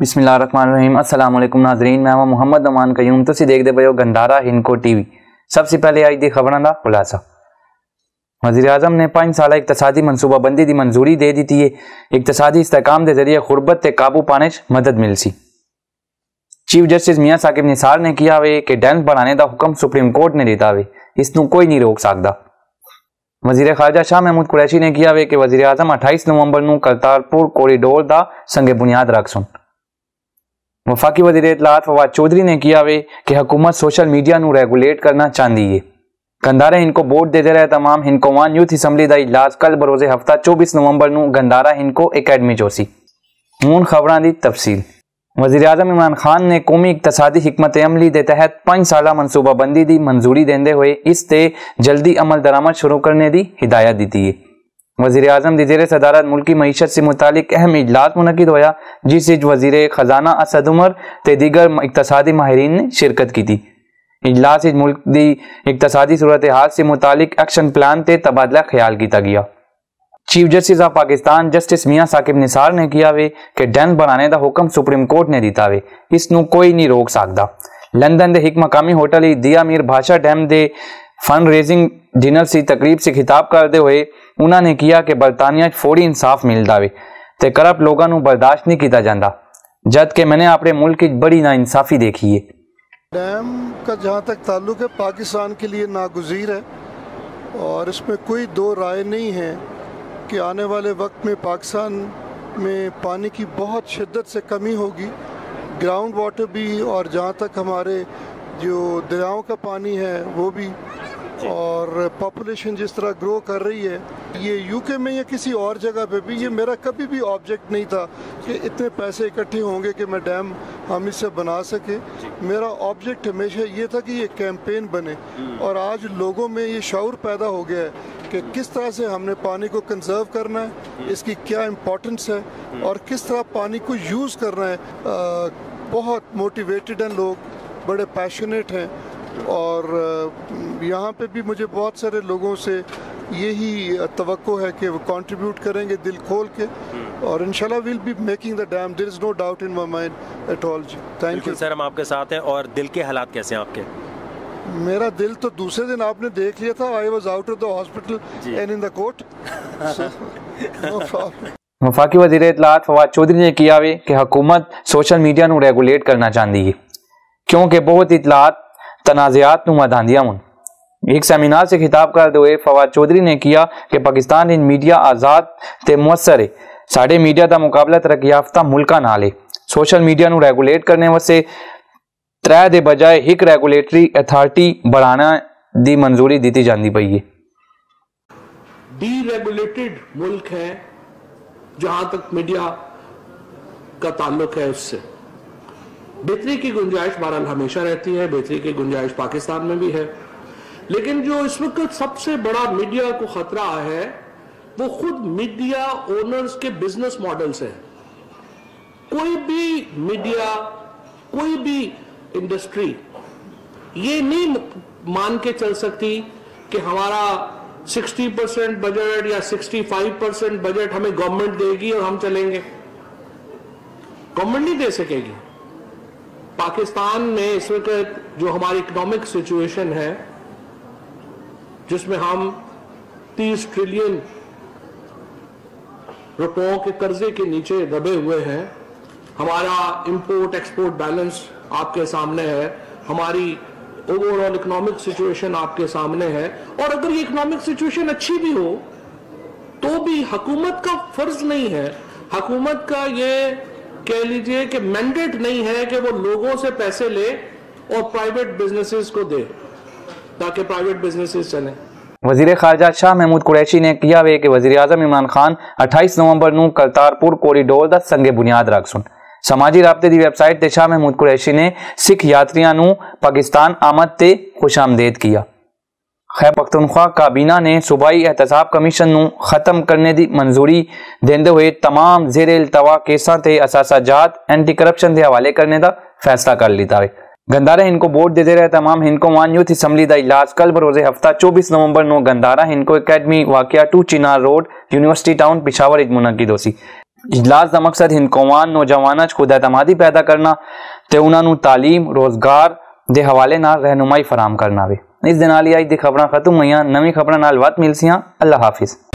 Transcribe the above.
بسم اللہ الرحمن الرحیم۔ السلام علیکم ناظرین، میں ہوں محمد امان قیوم۔ تو سی دیکھ دے بھئیو گندارہ ہنکو ٹی وی۔ سب سے پہلے آئی دی خبروں دا خلاصہ۔ وزیر اعظم نے پانچ سالہ اقتصادی منصوبہ بندی دی منظوری دے دیتی ہے اقتصادی استحکام دے ذریعے خربت تے قابو پانش مدد مل C chief justice Mian Saqib Nisar نے کیا ہوئے کہ ڈینس بڑھانے دا حکم سپریم کورٹ نے دیتا ہوئے۔ اس نو کوئی نہیں روک سکتا وزیر خارجہ شاہ محمود قریشی نے کیا ہوئے کہ وزیر اعظم اٹھائیس نومبر نو کرتارپور کوریڈور دا سنگ بنیاد رکھ سن۔ وفاقی وزیر اطلاعات فواد چودھری نے کیا ہوئے کہ حکومت سوشل میڈیا نو ریگولیٹ کرنا چاندی ہے۔ گندارہ ہنکو بورڈ دے دے رہے تمام ہنکوان یوتھ اسمبلی دا اجلاس کل بروز ہفتہ چوبیس نومبر نو گندارہ ہنکو اکیڈمی چوسی ہون خبران دی تفصیل۔ وزیر اعظم عمران خان نے قومی اقتصادی حکمت عملی دے تحت پانچ سالہ منصوبہ بندی دی، منظوری دیندے ہوئے، اس تے جلدی عمل درآمد شروع کرنے دی ہدایت دیتی ہے۔ وزیر اعظم دی زیر صدارت ملکی معیشت سے متعلق اہم اجلاس منعقد ہویا، جس وچ وزیر خزانہ اسد عمر تے دیگر اقتصادی ماہرین نے شرکت کی تھی۔ اجلاس وچ ملک دی اقتصادی صورتحال سے متعلق ایکشن پلان تے تبادلہ خیال کیتا گیا۔ Chief justice of Pakistan justice Mian Saqib Nisar نے کیا وے کہ ڈین بنانے دا حکم سپریم کورٹ نے دیتا وے۔ اس نو کوئی نہیں روک سکدا لندن دے ایک مقامی ہوٹل ہی دیا میر بھاشا ڈیم دے فنڈ ریزنگ ڈنر سی تقریب سے خطاب کرتے ہوئے انہوں نے کیا کہ برطانیہ فوری انصاف ملدا وے تے کرپٹ لوگاں نو برداشت نہیں کیتا جاندا۔ جد کہ میں نے اپنے ملک کی بڑی ناانصافی دیکھی ہے۔ ڈیم کا جہاں تک تعلق ہے، پاکستان کے لیے ناگزیر ہے اور اس میں کوئی دو رائے نہیں ہے۔ کہ آنے والے وقت میں پاکستان میں پانی کی بہت شدت سے کمی ہوگی۔ گراؤنڈ واٹر بھی اور جہاں تک ہمارے جو دریاؤں کا پانی ہے وہ بھی اور پاپولیشن جس طرح گرو کر رہی ہے یہ یو کے میں یا کسی اور جگہ پہ بھی یہ میرا کبھی بھی آبجیکٹ نہیں تھا کہ اتنے پیسے اکٹھے ہوں گے کہ میں ڈیم ہم اس سے بنا سکے۔ میرا آبجیکٹ ہمیشہ یہ تھا کہ یہ کیمپین بنے۔ اور آج لوگوں میں یہ شعور پیدا ہو گیا ہے کہ کس طرح سے ہم نے پانی کو کنزرو کرنا ہے اس کی کیا امپورٹنس ہے اور کس طرح پانی کو یوز کرنا ہے۔ بہت موٹیویٹڈ ہیں لوگ بڑے پیشنیٹ ہیں اور یہاں پہ بھی مجھے بہت سارے لوگوں سے یہی توقع ہے کہ وہ کنٹریبیوٹ کریں گے دل کھول کے۔ اور انشاءاللہ we'll be making the dam there is no doubt in my mind at all G. Thank you sir ہم آپ کے ساتھ ہیں اور دل کے حالات کیسے ہیں آپ کے؟ میرا دل تو دوسرے دن آپ نے دیکھ لیا تھا۔ I was out of the hospital and in the court وفاقی وزیر اطلاعات فواد چودھری نے کیا ہوئے کہ حکومت سوشل میڈیا نو ریگولیٹ کرنا چاہتی ہے کیونکہ بہت اطلاعات تنازعات نو مداندیاں ہوں ایک سیمینار سے خطاب کرتے ہوئے فواد چودھری نے کیا کہ پاکستان ان میڈیا آزاد تے مؤثر ہے۔ ساڑھے میڈیا دا مقابلہ ترقی یافتہ ملکہ نال ہے۔ سوشل میڈیا نو ریگولیٹ کرنے واسطے ترے دے بجائے ایک ریگولیٹری اتھارٹی بڑھانا دی منظوری دیتی جاندی پئی ہے ڈی ریگولیٹڈ ملک ہے جہاں تک میڈیا کا تعلق ہے اس سے بہتری کی گنجائش بہرحال ہمیشہ رہتی ہے بہتری کی گنجائش پاکستان میں بھی ہے لیکن جو اس وقت سب سے بڑا میڈیا کو خطرہ ہے وہ خود میڈیا اونرز کے بزنس ماڈلز ہیں کوئی بھی میڈیا کوئی بھی انڈسٹری یہ نہیں مان کے چل سکتی کہ ہمارا سکسٹی پرسنٹ بجٹ یا سکسٹی فائیو پرسنٹ بجٹ ہمیں گورنمنٹ دے گی اور ہم چلیں گے۔ گورنمنٹ نہیں دے سکے گی۔ پاکستان میں اس وقت جو ہماری اکنامک سچویشن ہے، جس میں ہم تیس ٹریلین روپوں کے قرضے کے نیچے دبے ہوئے ہیں، ہمارا امپورٹ ایکسپورٹ بیلنس آپ کے سامنے ہے، ہماری اوور آل اکنامک سچویشن آپ کے سامنے ہے۔ اور اگر یہ اکنامک سچویشن اچھی بھی ہو، تو بھی حکومت کا فرض نہیں ہے۔ حکومت کا یہ کہہ لیجیے کہ مینڈیٹ نہیں ہے کہ وہ لوگوں سے پیسے لے اور پرائیویٹ بزنسز کو دے، تاکہ پرائیویٹ بزنسز چلیں۔ وزیر خارجہ شاہ محمود قریشی نے کیا ہوئے کہ وزیر اعظم عمران خان اٹھائیس نومبر نو کرتارپور کوریڈور دا سنگ بنیاد رکھ سن۔ سماجی رابطے دی ویب سائٹ تے شاہ محمود قریشی نے سکھ یاتریاں نو پاکستان آمد تے خوش آمدید کیا۔ خیر پختونخوا کابینہ نے صوبائی احتساب کمیشن نو ختم کرنے دی منظوری دیندے ہوئے تمام زیر التوا کیساں تے اثاثہ جات اینٹی کرپشن دے حوالے کرنے دا فیصلہ کر لیتا ہے۔ گندارہ ہند کو بورڈ دے رہے تمام ہند کو وان یوتھ اسمبلی دا اجلاس کل بروز ہفتہ چوبیس نومبر نو گندارہ ہند کو اکیڈمی واقعہ to Chinar road university town Peshawar اج منعقد ہوسی اجلاس دا مقصد ہند قوان نوجوانوں خود اعتمادی پیدا کرنا تے انہاں نو تعلیم، روزگار دے حوالے نال رہنمائی فراہم کرنا بھی اس دن آئی دی خبراں ختم ہوئیاں نویں خبراں نال مل سیاں۔ اللہ حافظ۔